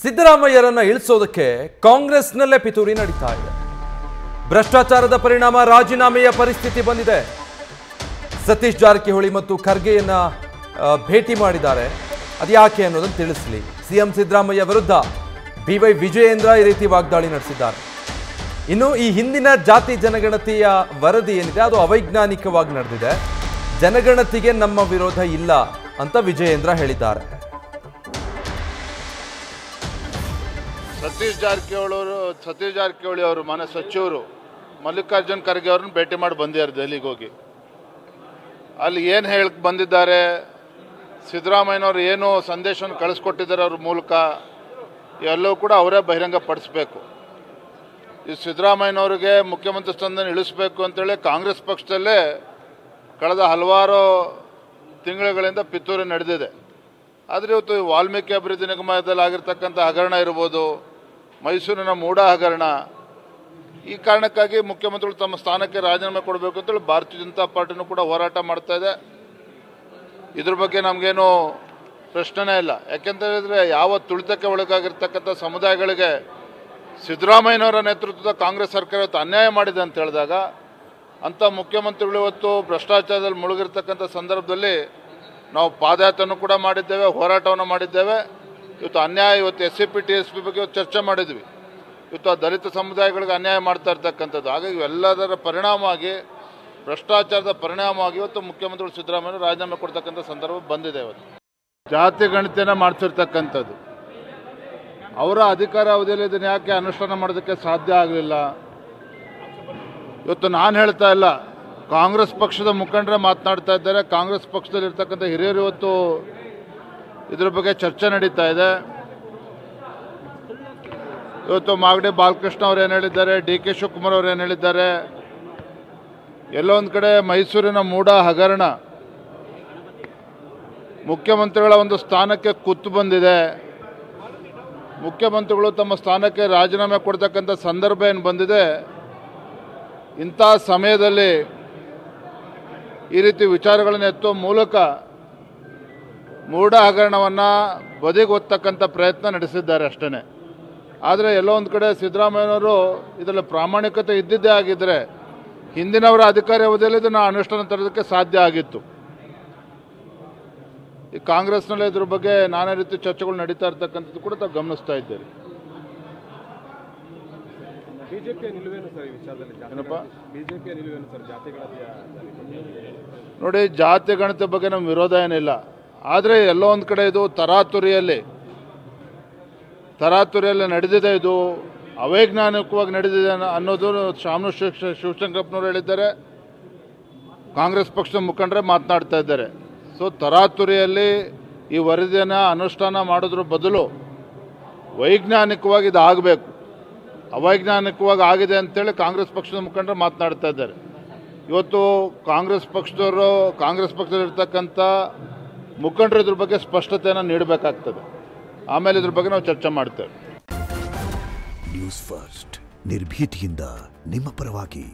ಸಿದ್ದರಾಮಯ್ಯರನ್ನ ಇಳಿಸೋದಕ್ಕೆ ಕಾಂಗ್ರೆಸ್ನಲ್ಲೇ ಪಿತೂರಿ ನಡೀತಾ ಇದೆ. ಭ್ರಷ್ಟಾಚಾರದ ಪರಿಣಾಮ ರಾಜೀನಾಮೆಯ ಪರಿಸ್ಥಿತಿ ಬಂದಿದೆ. ಸತೀಶ್ ಜಾರಕಿಹೊಳಿ ಮತ್ತು ಖರ್ಗೆಯನ್ನ ಭೇಟಿ ಮಾಡಿದ್ದಾರೆ. ಅದ್ಯಾಕೆ ಅನ್ನೋದನ್ನು ತಿಳಿಸಲಿ. ಸಿಎಂ ಸಿದ್ದರಾಮಯ್ಯ ವಿರುದ್ಧ ಬಿ ವೈ ವಿಜಯೇಂದ್ರ ಈ ರೀತಿ ವಾಗ್ದಾಳಿ ನಡೆಸಿದ್ದಾರೆ. ಇನ್ನು ಈ ಹಿಂದಿನ ಜಾತಿ ಜನಗಣತಿಯ ವರದಿ ಏನಿದೆ, ಅದು ಅವೈಜ್ಞಾನಿಕವಾಗಿ ನಡೆದಿದೆ. ಜನಗಣತಿಗೆ ನಮ್ಮ ವಿರೋಧ ಇಲ್ಲ ಅಂತ ವಿಜಯೇಂದ್ರ ಹೇಳಿದ್ದಾರೆ. ಸತೀಶ್ ಜಾರಕಿಹೊಳಿ ಅವರು, ಸತೀಶ್ ಜಾರಕಿಹೊಳಿ ಅವರು ಮನೆ ಸಚಿವರು ಮಲ್ಲಿಕಾರ್ಜುನ್ ಖರ್ಗೆ ಅವ್ರನ್ನ ಭೇಟಿ ಮಾಡಿ ಬಂದಿದ್ದಾರೆ ದೆಹಲಿಗೆ ಹೋಗಿ. ಅಲ್ಲಿ ಏನು ಹೇಳಕ್ ಬಂದಿದ್ದಾರೆ, ಸಿದ್ದರಾಮಯ್ಯನವರು ಏನು ಸಂದೇಶವನ್ನು ಕಳಿಸ್ಕೊಟ್ಟಿದ್ದಾರೆ ಅವ್ರ ಮೂಲಕ, ಎಲ್ಲವೂ ಕೂಡ ಅವರೇ ಬಹಿರಂಗ ಪಡಿಸ್ಬೇಕು ಈ ಸಿದ್ದರಾಮಯ್ಯನವರಿಗೆ ಮುಖ್ಯಮಂತ್ರಿ ಸ್ಥಾನದಲ್ಲಿ ಇಳಿಸ್ಬೇಕು ಅಂತೇಳಿ ಕಾಂಗ್ರೆಸ್ ಪಕ್ಷದಲ್ಲೇ ಕಳೆದ ಹಲವಾರು ತಿಂಗಳುಗಳಿಂದ ಪಿತೂರಿ ನಡೆದಿದೆ. ಆದರೆ ಇವತ್ತು ವಾಲ್ಮೀಕಿ ಅಭಿವೃದ್ಧಿ ನಿಗಮದಲ್ಲಿ ಆಗಿರ್ತಕ್ಕಂಥ ಹಗರಣ ಇರ್ಬೋದು ಮೈಸೂರಿನ ಮೂಡ ಹಗರಣ ಈ ಕಾರಣಕ್ಕಾಗಿ ಮುಖ್ಯಮಂತ್ರಿಗಳು ತಮ್ಮ ಸ್ಥಾನಕ್ಕೆ ರಾಜೀನಾಮೆ ಕೊಡಬೇಕು ಅಂತೇಳಿ ಭಾರತೀಯ ಜನತಾ ಪಾರ್ಟಿನೂ ಕೂಡ ಹೋರಾಟ ಮಾಡ್ತಾ ಇದೆ. ಇದ್ರ ಬಗ್ಗೆ ನಮಗೇನು ಪ್ರಶ್ನೆನೇ ಇಲ್ಲ. ಯಾಕೆಂತ ಹೇಳಿದ್ರೆ ಯಾವ ತುಳಿತಕ್ಕೆ ಒಳಗಾಗಿರ್ತಕ್ಕಂಥ ಸಮುದಾಯಗಳಿಗೆ ಸಿದ್ದರಾಮಯ್ಯನವರ ನೇತೃತ್ವದ ಕಾಂಗ್ರೆಸ್ ಸರ್ಕಾರ ಇವತ್ತು ಅನ್ಯಾಯ ಮಾಡಿದೆ ಅಂತ ಹೇಳಿದಾಗ, ಅಂಥ ಮುಖ್ಯಮಂತ್ರಿಗಳು ಇವತ್ತು ಭ್ರಷ್ಟಾಚಾರದಲ್ಲಿ ಮುಳುಗಿರ್ತಕ್ಕಂಥ ಸಂದರ್ಭದಲ್ಲಿ ನಾವು ಪಾದಯಾತ್ರೆಯನ್ನು ಕೂಡ ಮಾಡಿದ್ದೇವೆ, ಹೋರಾಟವನ್ನು ಮಾಡಿದ್ದೇವೆ. ಇವತ್ತು ಅನ್ಯಾಯ, ಇವತ್ತು S C P T S P ಬಗ್ಗೆ ಇವತ್ತು ಚರ್ಚೆ ಮಾಡಿದ್ವಿ. ಇವತ್ತು ಆ ದಲಿತ ಸಮುದಾಯಗಳಿಗೆ ಅನ್ಯಾಯ ಮಾಡ್ತಾ ಇರ್ತಕ್ಕಂಥದ್ದು. ಹಾಗಾಗಿ ಇವೆಲ್ಲದರ ಪರಿಣಾಮವಾಗಿ, ಭ್ರಷ್ಟಾಚಾರದ ಪರಿಣಾಮವಾಗಿ ಇವತ್ತು ಮುಖ್ಯಮಂತ್ರಿಗಳು ಸಿದ್ದರಾಮಯ್ಯ ರಾಜೀನಾಮೆ ಕೊಡ್ತಕ್ಕಂಥ ಸಂದರ್ಭ ಬಂದಿದೆ ಇವತ್ತು. ಜಾತಿ ಗಣತಿಯನ್ನು ಮಾಡ್ತಿರ್ತಕ್ಕಂಥದ್ದು. ಅವರ ಅಧಿಕಾರ ಅವಧಿಯಲ್ಲಿ ಇದನ್ನು ಯಾಕೆ ಅನುಷ್ಠಾನ ಮಾಡೋದಕ್ಕೆ ಸಾಧ್ಯ ಆಗಲಿಲ್ಲ? ಇವತ್ತು ನಾನು ಹೇಳ್ತಾ ಇಲ್ಲ. ಕಾಂಗ್ರೆಸ್ ಪಕ್ಷದ ಮುಖಂಡರೇ ಮಾತನಾಡ್ತಾ ಇದ್ದಾರೆ. ಕಾಂಗ್ರೆಸ್ ಪಕ್ಷದಲ್ಲಿ ಇರ್ತಕ್ಕಂಥ ಹಿರಿಯರು ಇವತ್ತು ಇದ್ರ ಬಗ್ಗೆ ಚರ್ಚೆ ನಡೀತಾ ಇದೆ. ಇವತ್ತು ಮಾಗಡಿ ಬಾಲಕೃಷ್ಣ ಅವ್ರು ಏನು ಹೇಳಿದ್ದಾರೆ, ಡಿ ಕೆ ಶಿವಕುಮಾರ್ ಅವ್ರು ಏನು ಹೇಳಿದ್ದಾರೆ, ಎಲ್ಲೋ ಒಂದು ಕಡೆ ಮೈಸೂರಿನ ಮೂಡ ಹಗರಣ. ಮುಖ್ಯಮಂತ್ರಿಗಳ ಒಂದು ಸ್ಥಾನಕ್ಕೆ ಕುತ್ತು ಬಂದಿದೆ. ಮುಖ್ಯಮಂತ್ರಿಗಳು ತಮ್ಮ ಸ್ಥಾನಕ್ಕೆ ರಾಜೀನಾಮೆ ಕೊಡ್ತಕ್ಕಂಥ ಸಂದರ್ಭ ಏನು ಬಂದಿದೆ, ಇಂಥ ಸಮಯದಲ್ಲಿ ಈ ರೀತಿ ವಿಚಾರಗಳನ್ನು ಎತ್ತುವ ಮೂಲಕ ಮೂಢ ಹಗರಣವನ್ನು ಬದಿಗೊತ್ತಕ್ಕಂಥ ಪ್ರಯತ್ನ ನಡೆಸಿದ್ದಾರೆ ಅಷ್ಟೇ ಆದರೆ ಎಲ್ಲೋ ಒಂದು ಕಡೆ ಸಿದ್ದರಾಮಯ್ಯನವರು ಇದರಲ್ಲಿ ಪ್ರಾಮಾಣಿಕತೆ ಇದ್ದಿದ್ದೇ ಆಗಿದ್ದರೆ ಹಿಂದಿನವರ ಅಧಿಕಾರಿ ಅವಧಿಯಲ್ಲಿ ಇದನ್ನು ಅನುಷ್ಠಾನ ತರೋದಕ್ಕೆ ಸಾಧ್ಯ ಆಗಿತ್ತು. ಈ ಕಾಂಗ್ರೆಸ್ನಲ್ಲಿ ಇದ್ರ ಬಗ್ಗೆ ನಾನಾ ರೀತಿ ಚರ್ಚೆಗಳು ನಡೀತಾ ಇರ್ತಕ್ಕಂಥದ್ದು ಕೂಡ ತಾವು ಗಮನಿಸ್ತಾ ಇದ್ದೀರಿ. ಜಾತಿಗಣತಿಯ ನೋಡಿ ಜಾತಿ ಗಣತಿ ಬಗ್ಗೆ ನಮ್ಮ ವಿರೋಧ ಏನಿಲ್ಲ. ಆದರೆ ಎಲ್ಲೋ ಒಂದು ಕಡೆ ಇದು ತರಾತುರಿಯಲ್ಲಿ ತರಾತುರಿಯಲ್ಲಿ ನಡೆದಿದೆ ಇದು, ಅವೈಜ್ಞಾನಿಕವಾಗಿ ನಡೆದಿದೆ ಅನ್ನೋ- ಅನ್ನೋದು ಶಾಮನು ಶಿವ ಶಿವಶಂಕರಪ್ಪನವರು ಹೇಳಿದ್ದಾರೆ. ಕಾಂಗ್ರೆಸ್ ಪಕ್ಷದ ಮುಖಂಡರೇ ಮಾತನಾಡ್ತಾ ಇದ್ದಾರೆ. ಸೊ ತರಾತುರಿಯಲ್ಲಿ ಈ ವರದಿಯನ್ನು ಅನುಷ್ಠಾನ ಮಾಡೋದ್ರ ಬದಲು ವೈಜ್ಞಾನಿಕವಾಗಿ ಇದು ಆಗಬೇಕು ಅವೈಜ್ಞಾನಿಕವಾಗಿ ಆಗಿದೆ ಅಂತೇಳಿ ಕಾಂಗ್ರೆಸ್ ಪಕ್ಷದ ಮುಖಂಡರು ಮಾತನಾಡ್ತಾ ಇದ್ದಾರೆ. ಇವತ್ತು ಕಾಂಗ್ರೆಸ್ ಪಕ್ಷದವರು, ಕಾಂಗ್ರೆಸ್ ಪಕ್ಷದಲ್ಲಿರ್ತಕ್ಕಂಥ ಮುಖಂಡರು ಇದ್ರ ಬಗ್ಗೆ ಸ್ಪಷ್ಟತೆಯನ್ನು ನೀಡಬೇಕಾಗ್ತದೆ. ಆಮೇಲೆ ಇದ್ರ ಬಗ್ಗೆ ನಾವು ಚರ್ಚೆ ಮಾಡ್ತೇವೆ. ನ್ಯೂಸ್ ಫಸ್ಟ್ ನಿರ್ಭೀತಿಯಿಂದ ನಿಮ್ಮ ಪರವಾಗಿ.